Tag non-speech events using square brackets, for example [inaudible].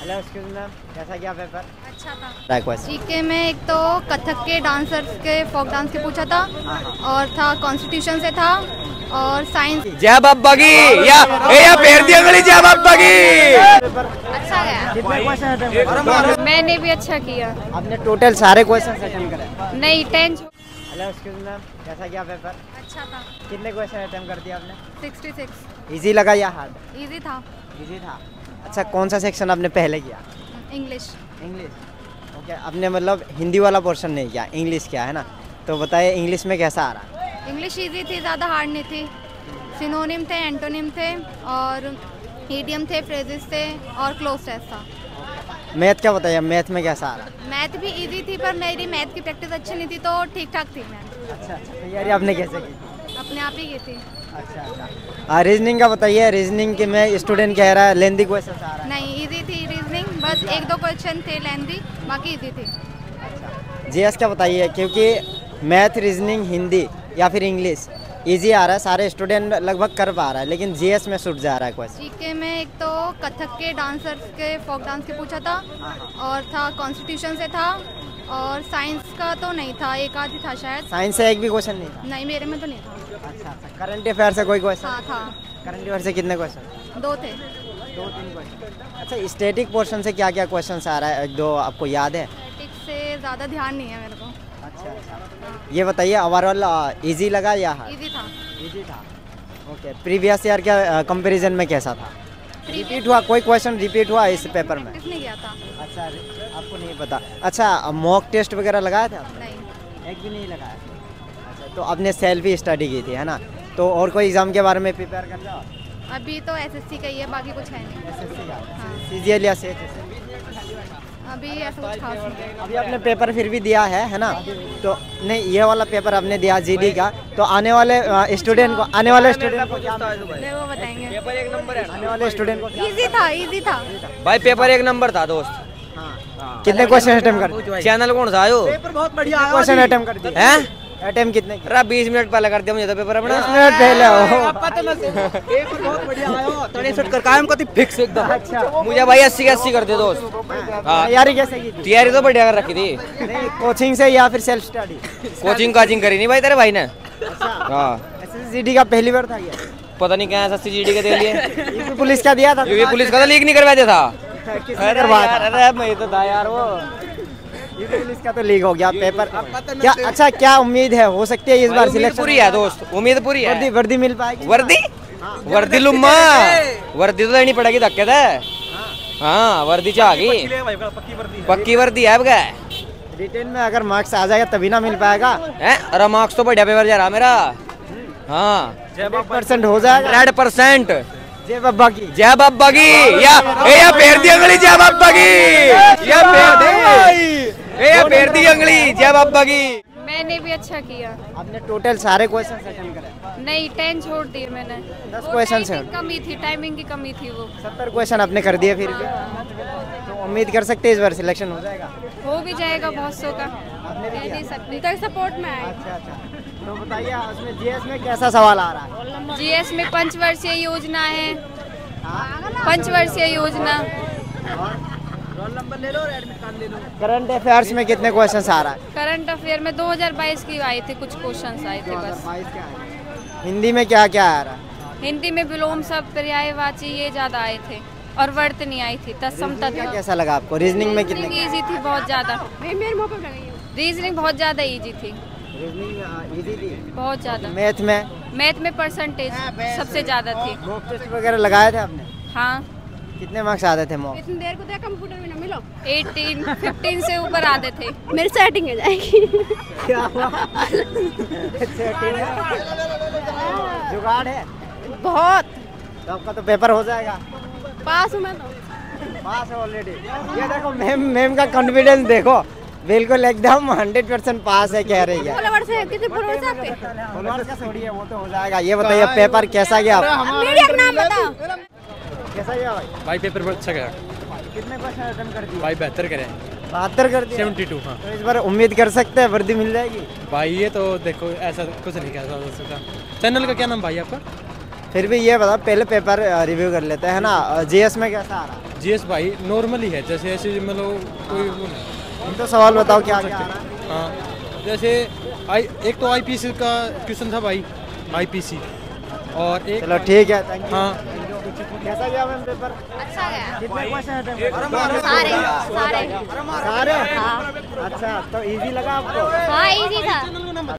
Hello excuse ma'am कैसा गया paper अच्छा था। क्वेश्चन जीके में एक तो कथक के डांसर्स के फोक डांस के पूछा था और था कॉन्स्टिट्यूशन से था और साइंस जय बाबा की या ए या पैर दी अंगली जय बाबा की अच्छा गया कितने क्वेश्चन अटेम्प्ट करे मैंने भी अच्छा किया। आपने टोटल सारे क्वेश्चन अटेम्प्ट करे। नहीं टेंथ हेलो एक्सक्यूज मैम कैसा गया पेपर अच्छा था। कितने क्वेश्चन अटेम्प्ट कर दिया आपने? सिक्सटी सिक्स इजी लगा या हार्ड ईजी था। इजी था। अच्छा कौन सा सेक्शन आपने पहले किया? इंग्लिश इंग्लिश ओके आपने मतलब हिंदी वाला पोर्शन नहीं किया इंग्लिश किया है ना? तो बताइए इंग्लिश में कैसा आ रहा? है इंग्लिश ईजी थी ज़्यादा हार्ड नहीं थी। सिनोनिम थे एंटोनिम थे और ईडियम थे फ्रेजेस थे और क्लोज टेस्ट था। मैथ क्या बताइए मैथ में कैसा आ रहा? मैथ भी इजी थी पर मेरी मैथ की प्रैक्टिस अच्छी नहीं थी तो ठीक ठाक थी मैं। अच्छा अच्छा तैयारी आपने कैसे की? अपने आप ही की थी। अच्छा अच्छा रीजनिंग का बताइए रीजनिंग के में स्टूडेंट कह रहा है लेंदी क्वेश्चन आ रहा है? नहीं इजी थी रीजनिंग बस एक दो क्वेश्चन थे लेंदी बाकी इजी थी। अच्छा। जीएस क्या बताइए क्योंकि मैथ रीजनिंग हिंदी या फिर इंग्लिश इजी आ रहा है सारे स्टूडेंट लगभग कर पा रहा है लेकिन जीएस में छूट जा रहा है क्वेश्चन जीके में एक तो कथक के डांसर्स के फोक डांस के पूछा था और था कॉन्स्टिट्यूशन से था और साइंस का तो नहीं था एक आध ही था शायद। साइंस से एक भी क्वेश्चन नहीं था? नहीं मेरे में तो नहीं था। अच्छा अच्छा. करंट अफेयर से कोई क्वेश्चन था था. करंट अफेयर से कितने क्वेश्चन दो थे. दो तीन क्वेश्चन अच्छा स्टैटिक पोर्शन से क्या क्या क्वेश्चन आ रहा है एक दो आपको याद है? स्टैटिक से ज़्यादा ध्यान नहीं है मेरे को. अच्छा अच्छा. ये बताइए ओवरऑल इजी लगा या इजी था. इजी था. ओके प्रीवियस ईयर क्या कंपैरिजन में कैसा था? रिपीट हुआ कोई क्वेश्चन रिपीट हुआ इस पेपर में? किसने किया था. अच्छा आपको नहीं पता. अच्छा मॉक टेस्ट वगैरह लगाया था आपने? नहीं. एक भी नहीं लगाया अच्छा तो आपने सेल्फ ही स्टडी की थी है ना? तो और कोई एग्ज़ाम के बारे में प्रिपेयर कर रहे हो? अभी तो एसएससी का ही है बाकी कुछ है नहीं। एसएससी का? हाँ। सीजीएल या सीएचएस अभी ऐसा कुछ खास नहीं अभी आपने पेपर फिर भी दिया है है ना? तो नहीं ये वाला पेपर आपने दिया जीडी का। तो आने वाले स्टूडेंट को आने वाले स्टूडेंट को क्या वो बताएँगे। पेपर एक नंबर है आने वाले स्टूडेंट को इजी था इजी था। भाई पेपर एक नंबर था दोस्त। हाँ। कितने क्वेश्चन अटेम्प्ट कर चैनल कौन सा आयो? पेपर बहुत बढ़िया क्वेश्चन अटेम्प्ट कर दिए हैं? अटेम्प्ट कितने किए अरे बीस मिनट पहले कर दिया मुझे तो पेपर अपना। मिनट पहले हो फिक्स एकदम। अच्छा। मुझे भाई अस्सी का अस्सी कर दे दोस्त। हाँ। तैयारी कैसे की तैयारी तो बढ़िया कर रखी थी। कोचिंग से या फिर सेल्फ स्टडी कोचिंग काचिंग करी नहीं भाई तेरे भाई ने। हाँ। एसएससीडी का पहली बार था ये? पता नहीं क्या एस सी के दे लिए। [laughs] पुलिस का दिया था यूपी पुलिस का तो लीक नहीं करवाते था। [laughs] अरे करवाया यार, था? अरे मैं तो था यार वो। यूपी पुलिस का तो लीक हो गया पेपर क्या अच्छा क्या उम्मीद है? हो सकती है इस बार सिलेक्शन पूरी है दोस्त उम्मीद पूरी है। वर्दी वर्दी मिल पाएगी वर्दी? वर्दी लुम्मा। वर्दी तो लेनी पड़ेगी धक्के दे हाँ। वर्दी चाह गई। पक्की वर्दी है अब रिटेन में अगर मार्क्स आ जाएगा तभी ना मिल पाएगा। हैं? अरे मार्क्स तो बढ़िया पेपर जा रहा मेरा। हाँ। परसेंट हो जाएगा। हंड्रेड परसेंट जय बाबा की। जय बाबा की। या ए या पैर दी अंगली जय बाबा की। या पैर दी। ए पैर दी अंगली जय बाबा की। मैंने भी अच्छा किया। आपने टोटल सारे क्वेश्चन अटेंड करे? नहीं टेन छोड़ दिए मैंने। दस क्वेश्चन से कमी थी टाइमिंग की कमी थी वो। सत्तर क्वेश्चन आपने कर दिए फिर भी तो उम्मीद कर सकते इस बार सिलेक्शन हो जाएगा? हो भी जाएगा बहुत सौ का कह नहीं सकते। तक सपोर्ट में आए। अच्छा अच्छा। तो बताइए उसमें जीएस में कैसा सवाल आ रहा है? जीएस में पंचवर्षीय योजना है। पंचवर्षीय योजना। करंट अफेयर्स में कितने क्वेश्चन आ रहा है? करंट अफेयर में 2022 की आए थे कुछ क्वेश्चंस आए थे बस। हिंदी में क्या क्या आ रहा है? हिंदी में विलोम सब पर्यायवाची ये ज़्यादा आए थे और वर्त नहीं आई थी तत्समता क्या कैसा लगा आपको? रीजनिंग में कितने रीजनिंग इजी थी बहुत ज़्यादा। रीजनिंग बहुत ज़्यादा इजी थी। रीजनिंग इजी थी? बहुत ज़्यादा। मैथ में? मैथ में परसेंटेज सबसे ज़्यादा थी। मॉक टेस्ट वगैरह लगाए थे आपने? हाँ। कितने मार्क्स आते थे मॉक इतनी देर को तो कंप्यूटर में ना मिलो। 18 15 से ऊपर आते थे। मेरी सेटिंग हो जाएगी। क्या सेटिंग है? जुगाड़ है? बहुत। तो आपका तो पेपर हो जाएगा। पास हूँ मैं तो। पास है ऑलरेडी ये देखो मैम मैम का कॉन्फिडेंस देखो। बिल्कुल एकदम हंड्रेड परसेंट पास है कह रही है। फॉलोवर से कितने फॉलोवर से आपके? फॉलोअर्स का छोड़िए वो तो हो जाएगा। ये बताइए पेपर कैसा गया? मीडिया का नाम बताओ। कैसा गया भाई? भाई पेपर बहुत अच्छा गया। कितने क्वेश्चन अटेम्प्ट कर दिए? भाई बेहतर करें। बहत्तर कर दिए सेवेंटी टू हाँ। तो इस बार उम्मीद कर सकते हैं वर्दी मिल जाएगी? भाई ये तो देखो ऐसा कुछ नहीं कह सकता चैनल का क्या नाम भाई आपका? फिर भी ये बताओ पहले पेपर रिव्यू कर लेते हैं ना? जीएस में कैसा आ रहा? है जीएस भाई नॉर्मल ही है जैसे ऐसे मतलब कोई वो नहीं। तो सवाल बताओ क्या हाँ? जैसे आई एक तो आईपीसी का क्वेश्चन था भाई आईपीसी और एक चलो ठीक है हाँ कैसा गया मैम पेपर अच्छा गया। कितने क्वेश्चन थे सारे सारे। सारे? अच्छा तो इजी लगा आपको? हाँ इजी था।